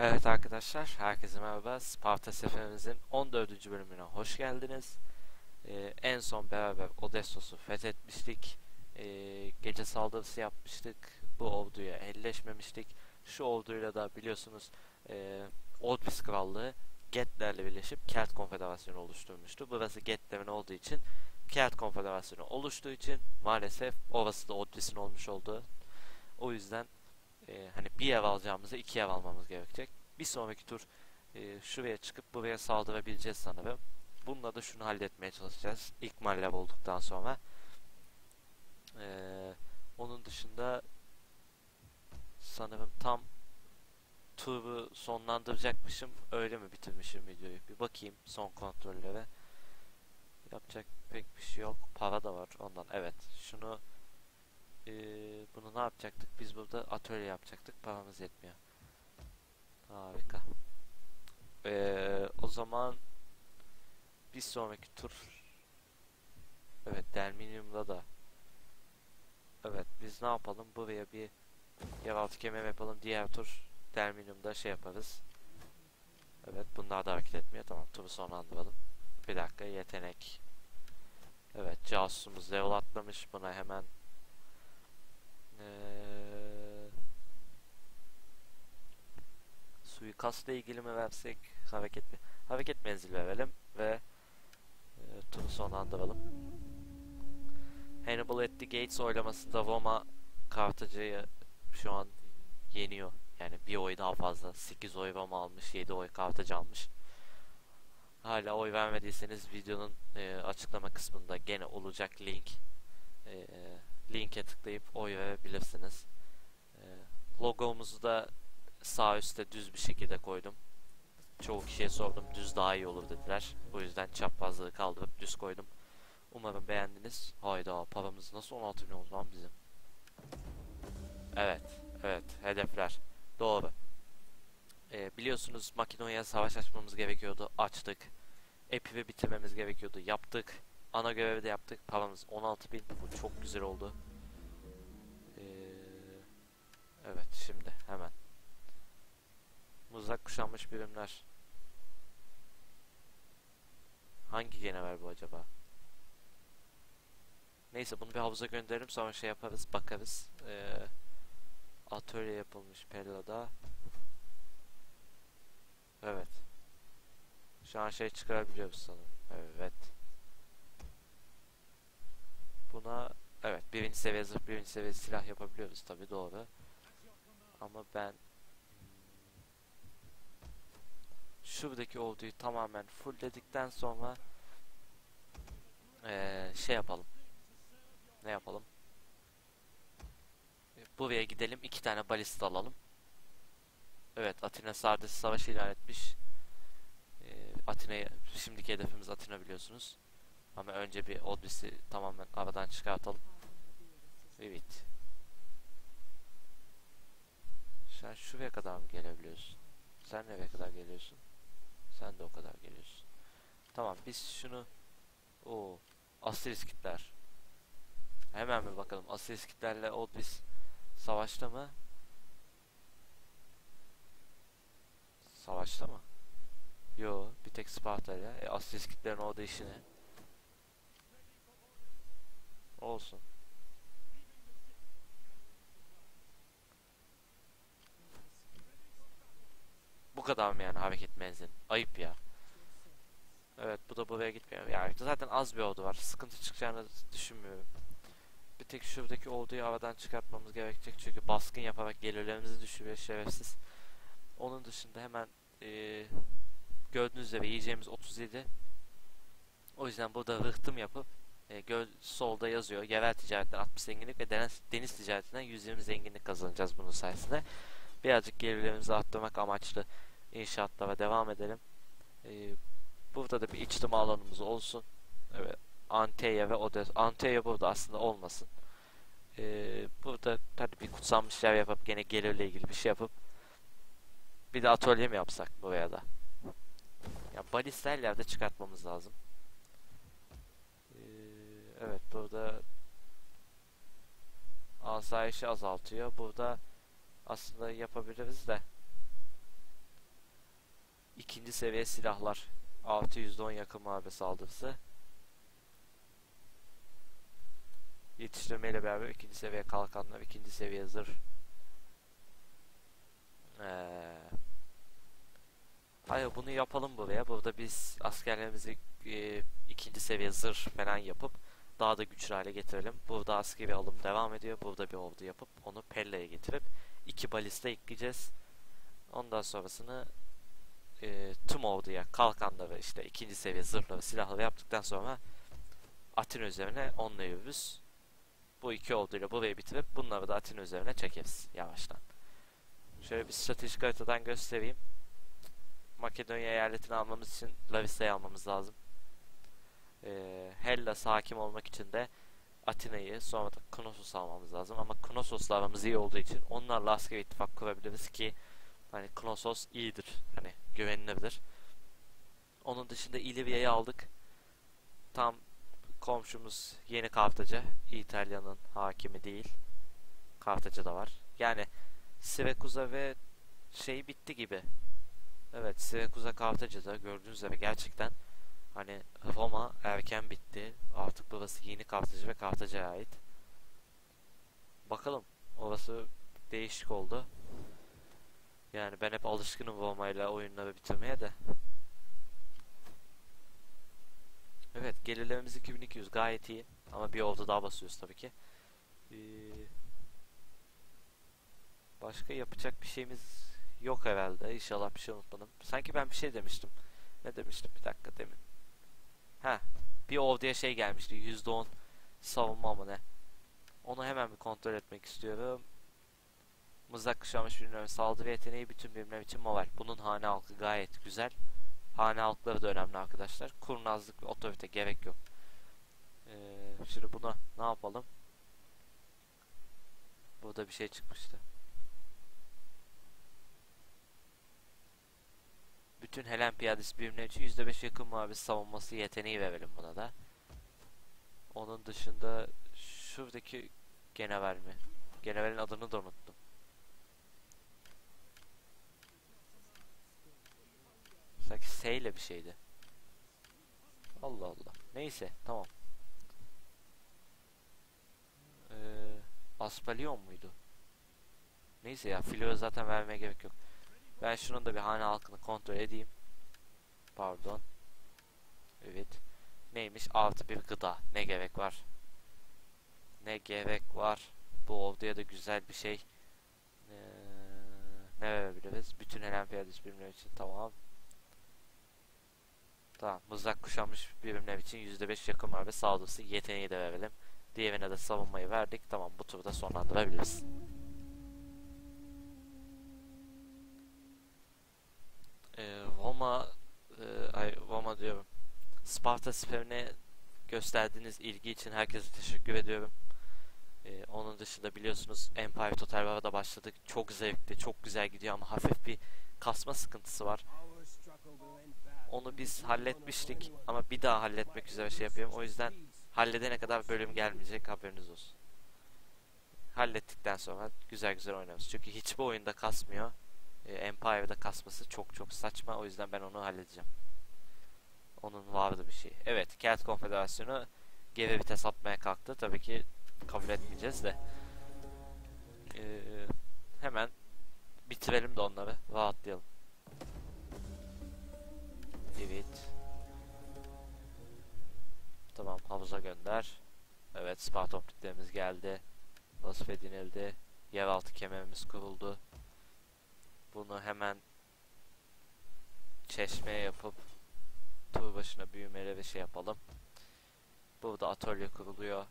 Evet arkadaşlar, herkese merhaba. Sparta seferimizin 14. bölümüne hoş geldiniz. Ee, en son beraber Odessos'u fethetmiştik. Ee, gece saldırısı yapmıştık. Bu orduya elleşmemiştik. Şu orduyla da biliyorsunuz e, Odris Krallığı Getlerle birleşip Kelt Konfederasyonu oluşturmuştu. Burası Getlerin olduğu için Kelt Konfederasyonu oluştuğu için maalesef orası da Odris'in olmuş olduğu. O yüzden e, hani bir ev alacağımızı iki ev almamız gerekecek. Bir sonraki tur e, şuraya çıkıp buraya saldırabileceğiz sanırım. Bununla da şunu halletmeye çalışacağız. İlk mallav olduktan sonra. E, onun dışında sanırım tam turu sonlandıracakmışım. Öyle mi bitirmişim videoyu? Bir bakayım son kontrollere. Yapacak pek bir şey yok. Para da var ondan. Evet. Şunu ee, bunu ne yapacaktık? Biz burada atölye yapacaktık. Paramız yetmiyor. Harika. Ee, o zaman bir sonraki tur Evet Delminium'da da Evet biz ne yapalım? Buraya bir yeraltı kemer yapalım. Diğer tur Delminium'da şey yaparız. Evet bunlar da hareket etmiyor. Tamam turu sonlandıralım. Bir dakika yetenek. Evet casusumuz level atlamış. Buna hemen ee, suikastla ilgili mi versek hareket mi? Hareket menzili verelim ve e, turu sonlandıralım. Hannibal at the Gates oylamasında Roma Kartaca'yı şu an yeniyor. Yani bir oy daha fazla. 8 oy Roma almış, 7 oy Kartaca almış. Hala oy vermediyseniz videonun e, açıklama kısmında gene olacak link. E, linke tıklayıp oy verebilirsiniz. E, logomuzu da sağ üstte düz bir şekilde koydum. Çoğu kişiye sordum düz daha iyi olur dediler. Bu yüzden çaprazlığı kaldırıp düz koydum. Umarım beğendiniz. Hayda paramız nasıl 16 milyon lan bizim? Evet, evet hedefler. Doğru. Ee, biliyorsunuz Makedonya'ya savaş açmamız gerekiyordu. Açtık. Epi'yi bitirmemiz gerekiyordu. Yaptık. Ana görevi de yaptık. Paramız 16.000. Bu çok güzel oldu. Ee, evet şimdi hemen. Mızrak kuşanmış birimler. Hangi general bu acaba? Neyse bunu bir havuza gönderelim sonra şey yaparız bakarız. Ee, atölye yapılmış Pella'da. Evet. Şu an şey çıkarabiliyoruz sanırım. Evet. Buna evet birinci seviye zırh birinci seviye silah yapabiliyoruz tabi doğru. Ama ben şuradaki orduyu tamamen fullledikten sonra ee, şey yapalım. Ne yapalım? Buraya gidelim. iki tane balista alalım. Evet Atina Sardes savaş ilan etmiş. Ee, Atina'yı şimdiki hedefimiz Atina biliyorsunuz. Ama önce bir Odys'i tamamen aradan çıkartalım. Evet. Sen şuraya kadar mı gelebiliyorsun? Sen nereye kadar geliyorsun? Sen de o kadar geliyorsun. Tamam biz şunu o Asiriskitler. Hemen bir bakalım. Asiriskitlerle Odys savaşta mı? Savaşta mı? Yo, bir tek Sparta ile. E, Asiriskitlerin orada işi ne? Olsun. Bu kadar mı yani hareket menzili? Ayıp ya. Evet bu da buraya gitmiyor. Yani zaten az bir ordu var. Sıkıntı çıkacağını düşünmüyorum. Bir tek şuradaki orduyu havadan çıkartmamız gerekecek. Çünkü baskın yaparak gelirlerimizi düşürüyor şerefsiz. Onun dışında hemen e, gördüğünüz üzere yiyeceğimiz 37. O yüzden burada rıhtım yapıp e, göl solda yazıyor. Yerel ticaretten 60 zenginlik ve deniz, deniz ticaretinden 120 zenginlik kazanacağız bunun sayesinde. Birazcık gelirlerimizi arttırmak amaçlı inşaatlara devam edelim. E, burada da bir içtima alanımız olsun. Evet. Anteya ve Odessa. Anteya burada aslında olmasın. Ee, burada tabii bir kutsanmış yer yapıp gene gelirle ilgili bir şey yapıp bir de atölye mi yapsak buraya da? Ya balista her yerde çıkartmamız lazım. Evet burada asayişi azaltıyor. Burada aslında yapabiliriz de ikinci seviye silahlar. Artı %10 yakın muharebe saldırısı. Yetiştirmeyle beraber ikinci seviye kalkanlar, ikinci seviye zırh. Ee, hayır bunu yapalım buraya. Burada biz askerlerimizi e, ikinci seviye zırh falan yapıp daha da güçlü hale getirelim. Burada askeri alım devam ediyor. Burada bir ordu yapıp onu Pelle'ye getirip iki balista ekleyeceğiz. Ondan sonrasını e, tüm orduya kalkanları işte ikinci seviye zırhları silahları yaptıktan sonra Atina üzerine onlayıyoruz. Bu iki orduyla burayı bitirip bunları da Atina üzerine çekeriz yavaştan. Şöyle bir stratejik haritadan göstereyim. Makedonya eyaletini almamız için Larissa'yı almamız lazım. Ee, Hellas hakim olmak için de Atina'yı sonra da Knossos almamız lazım. Ama Knossos'la aramız iyi olduğu için onlarla askeri ittifak kurabiliriz ki hani Knossos iyidir. Hani güvenilirdir. Onun dışında İlivya'yı aldık. Tam komşumuz Yeni Kartaca. İtalya'nın hakimi değil. Kartaca da var. Yani Sirakuza ve şey bitti gibi. Evet Sirakuza Kartaca'da gördüğünüz üzere gerçekten hani Roma erken bitti. Artık burası Yeni Kartaca ve Kartaca'ya ait. Bakalım. Orası değişik oldu. Yani ben hep alışkınım Roma ile oyunları bitirmeye de. Evet gelirlerimiz 2200 gayet iyi. Ama bir ordu daha basıyoruz tabii ki. Ee, başka yapacak bir şeyimiz yok herhalde. İnşallah bir şey unutmadım. Sanki ben bir şey demiştim. Ne demiştim bir dakika demin. Ha, bir orduya şey gelmişti. %10 savunma mı ne? Onu hemen bir kontrol etmek istiyorum. Mızrak kuşanmış birimlerin saldırı yeteneği bütün birimler için moral. Bunun hane halkı gayet güzel. Hane halkları da önemli arkadaşlar. Kurnazlık ve otorite gerek yok. Ee, şimdi buna ne yapalım? Burada bir şey çıkmıştı. Bütün Helen piyadesi birimler için %5 yakın muhabbet savunması yeteneği verelim buna da. Onun dışında şuradaki Genevel mi? Genevel'in adını da unuttum. Sanki S ile bir şeydi. Allah Allah. Neyse tamam. Ee, Aspalion muydu? Neyse ya filo zaten vermeye gerek yok. Ben şunun da bir hane halkını kontrol edeyim. Pardon. Evet. Neymiş? Artı bir gıda. Ne gerek var? Ne gerek var? Bu orduya da güzel bir şey. Ee, ne verebiliriz? Bütün Helen piyadesi birimler için tamam. Tamam. Mızrak kuşanmış birimler için %5 yakın var ve saldırısı yeteneği de verelim. Diğerine de savunmayı verdik. Tamam bu turu da sonlandırabiliriz. Ee, Roma e, ay Roma diyorum. Sparta siperine gösterdiğiniz ilgi için herkese teşekkür ediyorum. Ee, onun dışında biliyorsunuz Empire Total War'a başladık. Çok zevkli, çok güzel gidiyor ama hafif bir kasma sıkıntısı var. Onu biz halletmiştik ama bir daha halletmek üzere şey yapıyorum. O yüzden halledene kadar bölüm gelmeyecek haberiniz olsun. Hallettikten sonra güzel güzel oynarız. Çünkü hiçbir oyunda kasmıyor. Ee, Empire'da kasması çok çok saçma. O yüzden ben onu halledeceğim. Onun vardı bir şey. Evet, Kelt Konfederasyonu geri vites atmaya kalktı. Tabii ki kabul etmeyeceğiz de. Ee, hemen bitirelim de onları. Rahatlayalım. Evet. Tamam havuza gönder. Evet Spartopliklerimiz geldi. Vasıf edinildi. Yeraltı kemerimiz kuruldu. Bunu hemen çeşmeye yapıp tur başına büyümeleri şey yapalım. Burada atölye kuruluyor.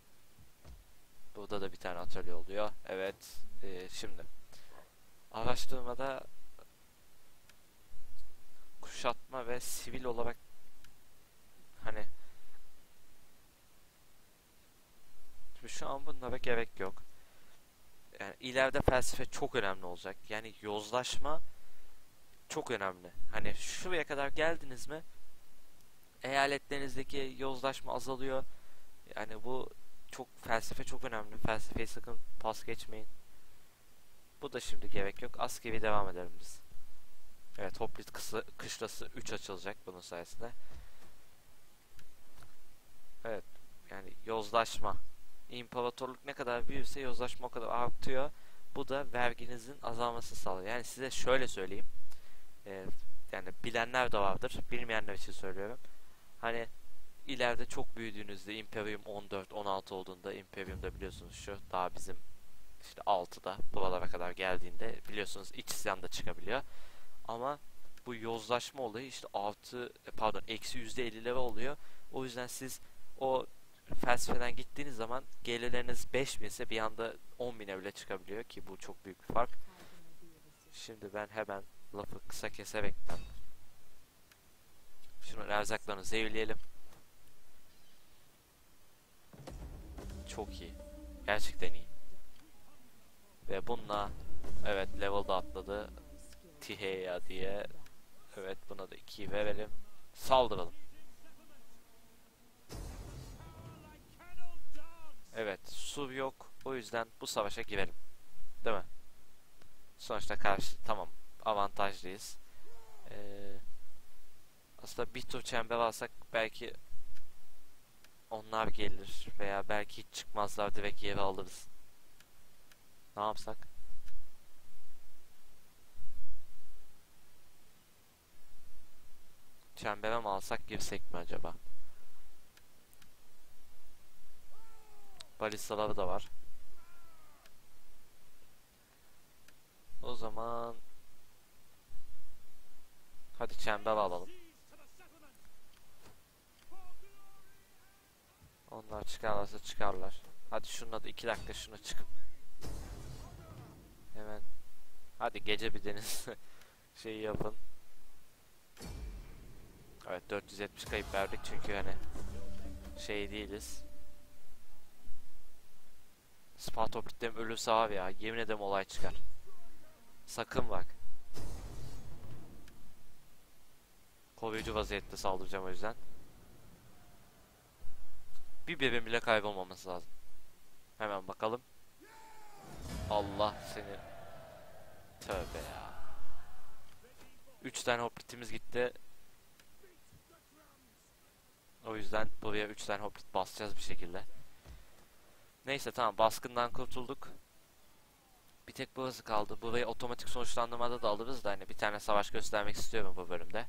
Burada da bir tane atölye oluyor. Evet. E, şimdi araştırmada kuşatma ve sivil olarak hani şu an bunlara gerek yok. Yani ileride felsefe çok önemli olacak. Yani yozlaşma çok önemli. Hani şuraya kadar geldiniz mi eyaletlerinizdeki yozlaşma azalıyor. Yani bu çok felsefe çok önemli. Felsefeyi sakın pas geçmeyin. Bu da şimdi gerek yok. Askeri devam edelim biz. Evet Hoplit kısa, kışlası 3 açılacak bunun sayesinde. Evet yani yozlaşma. İmparatorluk ne kadar büyürse yozlaşma o kadar artıyor. Bu da verginizin azalması sağlıyor. Yani size şöyle söyleyeyim. Ee, yani bilenler de vardır. Bilmeyenler için söylüyorum. Hani ileride çok büyüdüğünüzde Imperium 14, 16 olduğunda Imperium'da biliyorsunuz şu daha bizim işte 6'da buralara kadar geldiğinde biliyorsunuz iç isyan da çıkabiliyor. Ama bu yozlaşma olayı işte artı e, pardon eksi yüzde 50'lere oluyor. O yüzden siz o felsefeden gittiğiniz zaman gelirleriniz 5000 ise bir anda 10.000'e bile çıkabiliyor ki bu çok büyük bir fark. Şimdi ben hemen lafı kısa keserekten şunun erzaklarını zehirleyelim. Çok iyi. Gerçekten iyi. Ve bununla evet level'da atladı. Tiheya diye. Evet buna da 2'yi verelim. Saldıralım. Su yok. O yüzden bu savaşa girelim. Değil mi? Sonuçta karşı tamam avantajlıyız. Ee, aslında bir tur çember alsak belki onlar gelir veya belki hiç çıkmazlar direkt yere alırız. Ne yapsak? Çembere mi alsak girsek mi acaba? Balistaları da var. O zaman hadi çember alalım. Onlar çıkarlarsa çıkarlar. Hadi şununla da iki dakika şunu çıkıp hemen hadi gece bir deniz şeyi yapın. Evet 470 kayıp verdik çünkü hani şey değiliz. Spartopit'ten ölürse abi ya yemin ederim olay çıkar. Sakın bak. Koruyucu vaziyette saldıracağım o yüzden. Bir birim bile kaybolmaması lazım. Hemen bakalım. Allah seni. Tövbe ya. 3 tane hoplitimiz gitti. O yüzden buraya 3 tane hoplit basacağız bir şekilde. Neyse tamam baskından kurtulduk. Bir tek burası kaldı. Burayı otomatik sonuçlandırmada da alırız da hani bir tane savaş göstermek istiyorum bu bölümde.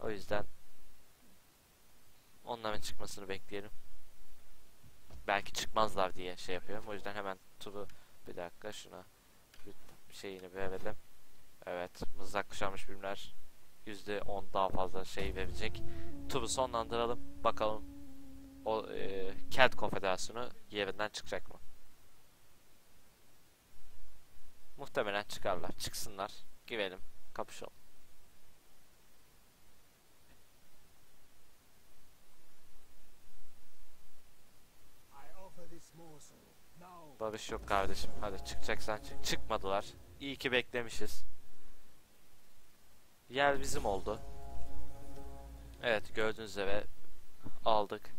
O yüzden onların çıkmasını bekleyelim. Belki çıkmazlar diye şey yapıyorum. O yüzden hemen turu bir dakika şuna bir şeyini verelim. Evet mızrak kuşanmış birimler %10 daha fazla şey verecek. Turu sonlandıralım. Bakalım o e, Kelt Konfederasyonu yerinden çıkacak mı? Muhtemelen çıkarlar. Çıksınlar. Girelim. Kapışalım. Barış yok kardeşim. Hadi çıkacaksan çık. Çıkmadılar. İyi ki beklemişiz. Yer bizim oldu. Evet gördüğünüz üzere aldık.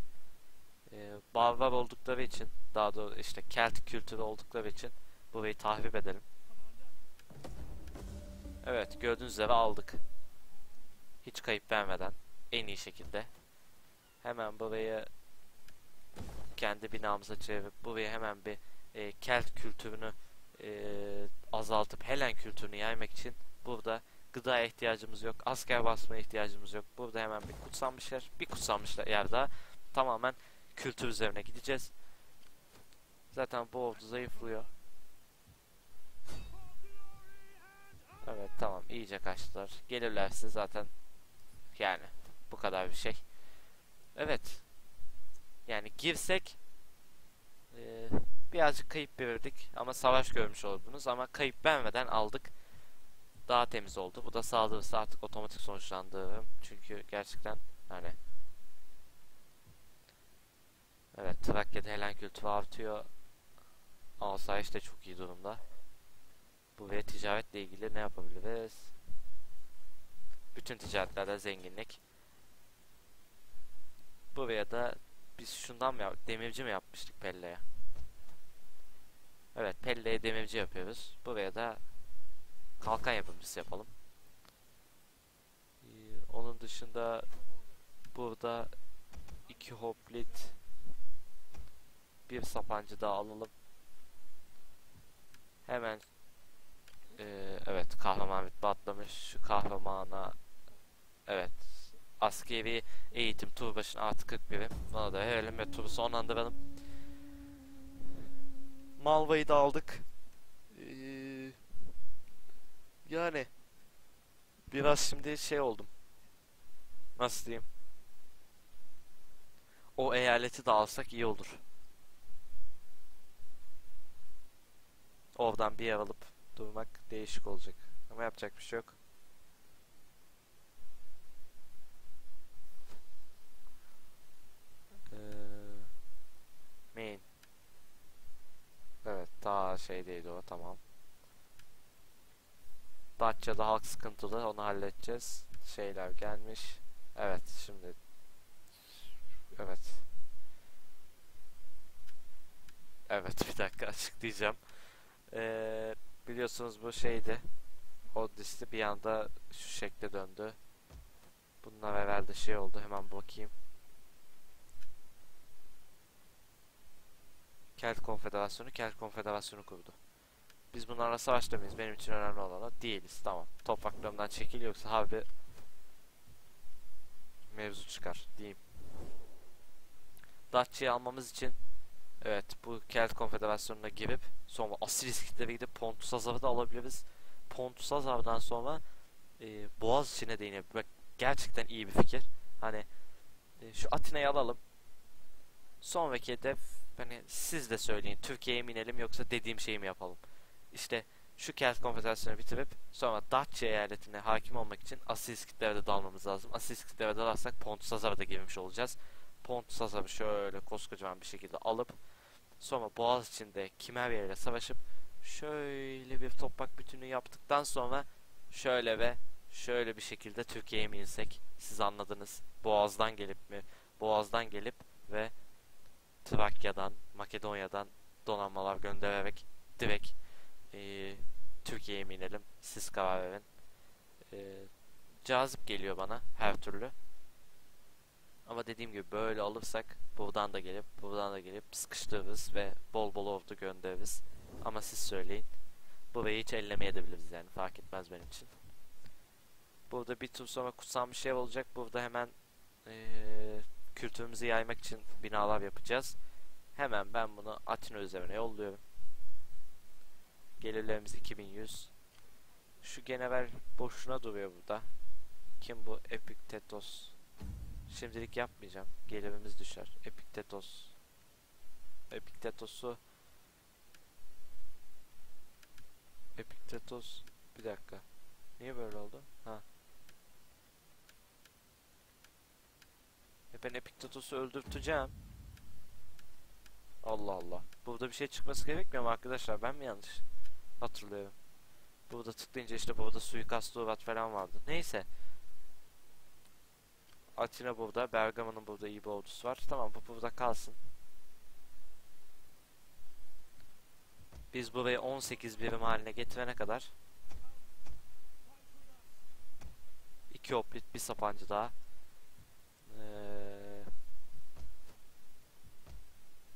Ee, barbar oldukları için daha doğrusu işte Kelt kültürü oldukları için burayı tahrip edelim. Evet gördüğünüz üzere aldık. Hiç kayıp vermeden en iyi şekilde. Hemen burayı kendi binamıza çevirip buraya hemen bir e, Kelt kültürünü e, azaltıp Helen kültürünü yaymak için burada gıda ihtiyacımız yok. Asker basmaya ihtiyacımız yok. Burada hemen bir kutsanmış yer. Bir kutsanmış yer daha. Tamamen kültür üzerine gideceğiz. Zaten bu ordu zayıflıyor. Evet tamam iyice kaçtılar. Gelirlerse zaten yani bu kadar bir şey. Evet. Yani girsek e, birazcık kayıp verirdik ama savaş görmüş oldunuz ama kayıp vermeden aldık. Daha temiz oldu. Bu da saldırısı artık otomatik sonuçlandı. Çünkü gerçekten hani Evet Trakya'da Helen kültürü artıyor. Asayiş de çok iyi durumda. Bu ve ticaretle ilgili ne yapabiliriz? Bütün ticaretlerde zenginlik. Buraya da biz şundan mı yaptık? Demirci mi yapmıştık Pelle'ye? Evet Pelle'ye demirci yapıyoruz. Buraya da kalkan yapımcısı yapalım. Onun dışında burada iki hoplit bir sapancı daha alalım. Hemen eee, evet kahraman bitme. Şu kahramana evet askeri eğitim tur başına artı 40 birim. Bana da verelim ve turu sonlandıralım. Malva'yı da aldık. Ee, yani biraz şimdi şey oldum. Nasıl diyeyim? O eyaleti de alsak iyi olur. Oradan bir yer alıp durmak değişik olacak. Ama yapacak bir şey yok. Ee, main. Evet daha şeydeydi o tamam. Datça'da halk sıkıntılı onu halledeceğiz. Şeyler gelmiş. Evet şimdi. Evet. Evet bir dakika açıklayacağım. Ee, biliyorsunuz bu şeydi. O listi bir anda şu şekle döndü. Bunlar herhalde şey oldu hemen bakayım. Kelt Konfederasyonu Kelt Konfederasyonu kurdu. Biz bunlarla savaşta mıyız? Benim için önemli olan o. Değiliz. Tamam. Topraklarımdan çekil yoksa harbi mevzu çıkar diyeyim. Datça'yı almamız için evet bu Kelt Konfederasyonu'na girip sonra Asiris kitlere gidip Pontus Azar'ı da alabiliriz. Pontus Azar'dan sonra e, Boğaz içine değinebiliriz. Bak gerçekten iyi bir fikir. Hani e, şu Atina'yı alalım. Sonraki hedef hani siz de söyleyin. Türkiye'ye mi inelim yoksa dediğim şeyi mi yapalım? İşte şu Kelt Konfederasyonu bitirip sonra Datça eyaletine hakim olmak için Asiris kitlere de dalmamız lazım. Asiris kitlere dalarsak Pontus Azar'a da girmiş olacağız. Pontus Azar'ı şöyle koskocaman bir şekilde alıp sonra Boğaz içinde Kimerya ile savaşıp şöyle bir toprak bütünü yaptıktan sonra şöyle ve şöyle bir şekilde Türkiye'ye mi insek? Siz anladınız. Boğaz'dan gelip mi? Boğaz'dan gelip ve Trakya'dan, Makedonya'dan donanmalar göndererek direkt e, Türkiye'ye mi inelim? Siz karar verin. E, cazip geliyor bana her türlü. Ama dediğim gibi böyle alırsak buradan da gelip buradan da gelip sıkıştırırız ve bol bol ordu göndeririz. Ama siz söyleyin. Burayı hiç ellemeyebiliriz yani fark etmez benim için. Burada bir tur sonra kutsal bir şey olacak. Burada hemen ee, kültürümüzü yaymak için binalar yapacağız. Hemen ben bunu Atina üzerine yolluyorum. Gelirlerimiz 2100. Şu general boşuna duruyor burada. Kim bu? Epiktetos. Şimdilik yapmayacağım. Gelirimiz düşer. Epiktetos. Epiktetos'u Epiktetos bir dakika. Niye böyle oldu? Ha. E ben Epiktetos'u öldürteceğim. Allah Allah. Burada bir şey çıkması gerekmiyor mu arkadaşlar? Ben mi yanlış hatırlıyorum? Burada tıklayınca işte burada suikast uğrat falan vardı. Neyse. Atina burada. Bergama'nın burada iyi bir ordusu var. Tamam bu burada kalsın. Biz burayı 18 birim haline getirene kadar iki hoplit bir sapancı daha. Ee,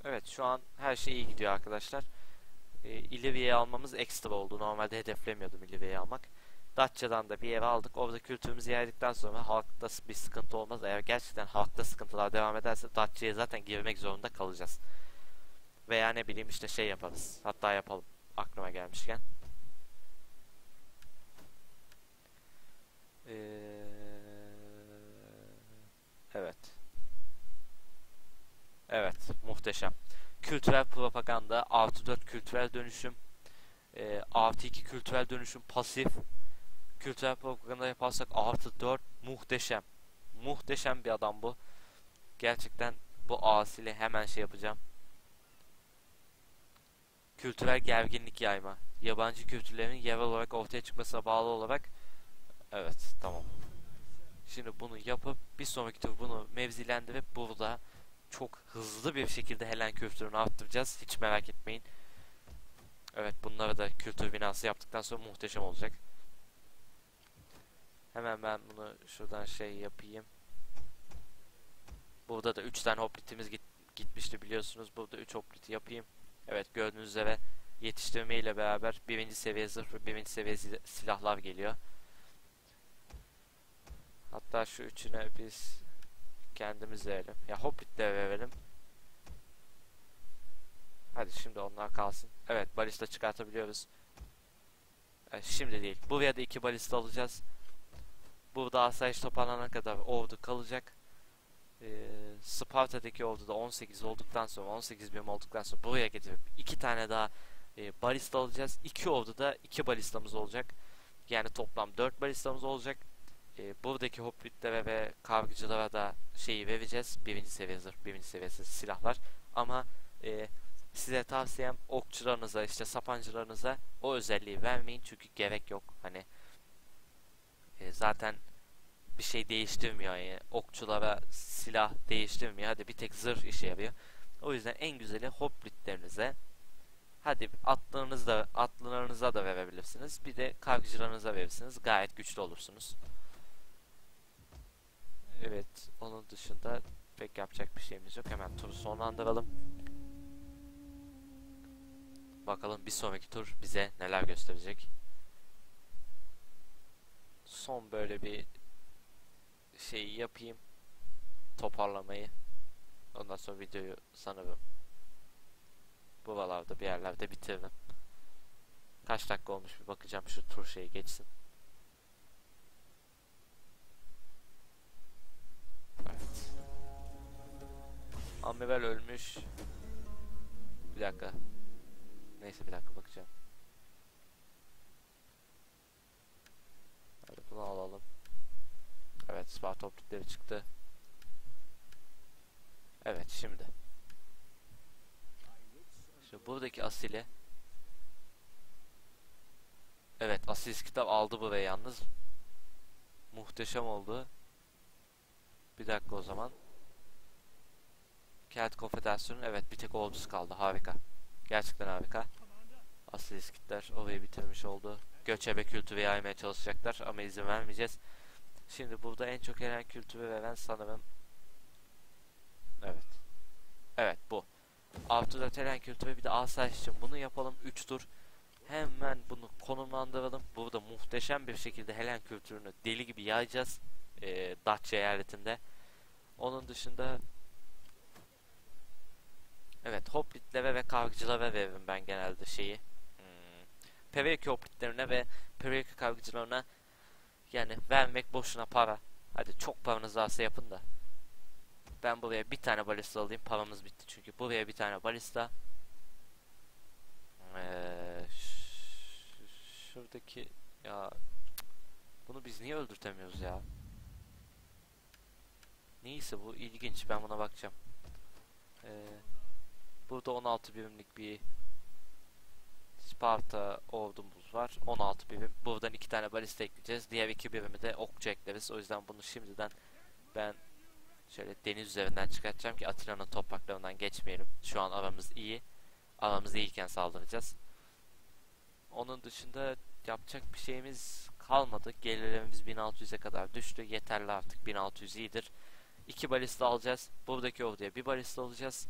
evet şu an her şey iyi gidiyor arkadaşlar. Ee, İliriye'yi almamız ekstra oldu. Normalde hedeflemiyordum İliriye'yi almak. Datça'dan da bir ev aldık. Orada kültürümüzü yaydıktan sonra halkta bir sıkıntı olmaz. Eğer gerçekten halkta sıkıntılar devam ederse Datça'ya zaten girmek zorunda kalacağız. Veya ne bileyim işte şey yaparız. Hatta yapalım. Aklıma gelmişken. Ee, evet. Evet. Muhteşem. Kültürel propaganda. Artı 4 kültürel dönüşüm. E, artı 2 kültürel dönüşüm pasif. Kültürel propaganda yaparsak artı 4 muhteşem. Muhteşem bir adam bu. Gerçekten bu asili hemen şey yapacağım kültürel gerginlik yayma. Yabancı kültürlerin yerel olarak ortaya çıkmasına bağlı olarak evet tamam. Şimdi bunu yapıp bir sonraki tur bunu mevzilendirip burada çok hızlı bir şekilde Helen kültürünü arttıracağız. Hiç merak etmeyin. Evet bunları da kültür binası yaptıktan sonra muhteşem olacak. Hemen ben bunu şuradan şey yapayım. Burada da 3 tane hoplitimiz git, gitmişti biliyorsunuz. Burada 3 hoplit yapayım. Evet gördüğünüz üzere yetiştirme ile beraber birinci seviye zırh ve birinci seviye sil- silahlar geliyor. Hatta şu üçüne biz kendimiz verelim. Ya hoplitlere verelim. Hadi şimdi onlar kalsın. Evet balista çıkartabiliyoruz. Evet, şimdi değil. Buraya da iki balista alacağız. Burada asayiş toparlanana kadar ordu kalacak. Ee, Sparta'daki ordu da 18 olduktan sonra 18 birim olduktan sonra buraya getirip iki tane daha e, balista alacağız. İki ordu da iki balistamız olacak. Yani toplam 4 balistamız olacak. E, buradaki hoplitlere ve kavgıcılara da şeyi vereceğiz. Birinci seviye zırh, birinci seviyesi silahlar. Ama e, size tavsiyem okçularınıza işte sapancılarınıza o özelliği vermeyin çünkü gerek yok. Hani e, zaten bir şey değiştirmiyor yani okçulara silah değiştirmiyor. Hadi bir tek zırh işe yarıyor. O yüzden en güzeli hoplitlerinize hadi atlarınızda atlılarınıza da verebilirsiniz. Bir de kavgıcılarınıza verirsiniz. Gayet güçlü olursunuz. Evet, onun dışında pek yapacak bir şeyimiz yok. Hemen turu sonlandıralım. Bakalım bir sonraki tur bize neler gösterecek. Son böyle bir şeyi yapayım. Toparlamayı. Ondan sonra videoyu sanırım buralarda bir yerlerde bitiririm. Kaç dakika olmuş bir bakacağım şu tur şeyi geçsin. Evet. Amiral ölmüş. Bir dakika. Neyse bir dakika bakacağım. Bunu alalım. Evet Sparta toplikleri çıktı. Evet şimdi. İşte buradaki asili. Evet asil kitap aldı buraya yalnız. Muhteşem oldu. Bir dakika o zaman. Kelt Konfederasyonu evet bir tek ordusu kaldı. Harika. Gerçekten harika. Asil iskitler orayı bitirmiş oldu. Göçebe kültürü yaymaya çalışacaklar ama izin vermeyeceğiz. Şimdi burada en çok gelen kültürü veren sanırım Evet. Evet bu. Avtuda telen kültürü bir de asayiş için bunu yapalım. 3 tur. Hemen bunu konumlandıralım. Burada muhteşem bir şekilde Helen kültürünü deli gibi yayacağız. Ee, Datça eyaletinde. Onun dışında Evet hoplitlere ve kavgıcılara veririm ben genelde şeyi. Pereki hoplitlerine ve Pereki kavgıcılarına yani vermek boşuna para. Hadi çok paranız varsa yapın da. Ben buraya bir tane balista alayım. Paramız bitti çünkü. Buraya bir tane balista. Ee, şuradaki ya bunu biz niye öldürtemiyoruz ya? Neyse bu ilginç. Ben buna bakacağım. Ee, burada 16 birimlik bir Sparta ordumuz var. 16 birim. Buradan iki tane balista ekleyeceğiz. Diğer iki birimi de okçu ekleriz. O yüzden bunu şimdiden ben şöyle deniz üzerinden çıkartacağım ki Atina'nın topraklarından geçmeyelim. Şu an aramız iyi. Aramız iyiyken saldıracağız. Onun dışında yapacak bir şeyimiz kalmadı. Gelirlerimiz 1600'e kadar düştü. Yeterli artık 1600 iyidir. İki balista alacağız. Buradaki orduya bir balista alacağız.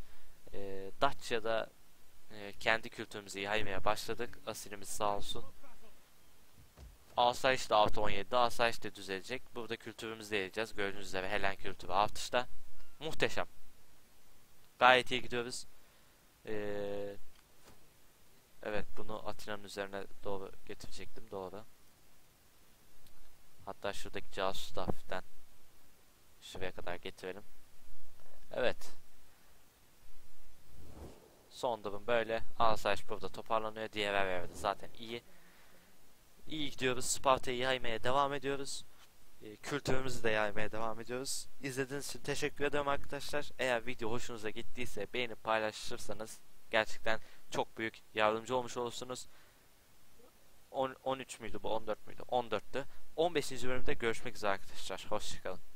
Ee, Datça'da e, kendi kültürümüzü yaymaya başladık. Asilimiz sağ olsun. Asayiş de artı 17'de asayiş de düzelecek. Burada kültürümüzü de yiyeceğiz. Gördüğünüz üzere Helen kültürü artışta. Muhteşem. Gayet iyi gidiyoruz. Ee, evet bunu Atina'nın üzerine doğru getirecektim. Doğru. Hatta şuradaki casus da hafiften şuraya kadar getirelim. Evet. Son durum böyle. Asayiş burada toparlanıyor. Diğer evlerde zaten iyi. İyi gidiyoruz. Sparta'yı yaymaya devam ediyoruz. E, kültürümüzü de yaymaya devam ediyoruz. İzlediğiniz için teşekkür ederim arkadaşlar. Eğer video hoşunuza gittiyse beğenip paylaşırsanız gerçekten çok büyük yardımcı olmuş olursunuz. 10, 13 müydü bu 14 müydü? 14'tü. 15. bölümde görüşmek üzere arkadaşlar. Hoşçakalın.